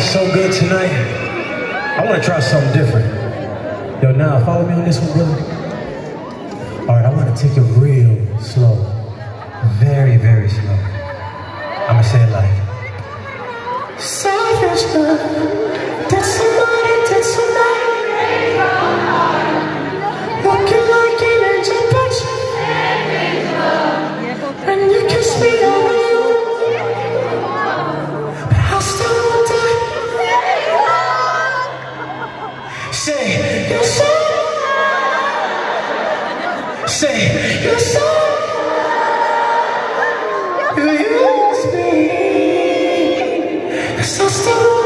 so good tonight. I want to try something different. Yo, now follow me on this one, brother. All right, I want to take it real slow. Very, very slow. I'm going to say it like. Savage love, say, you're so You use me? So still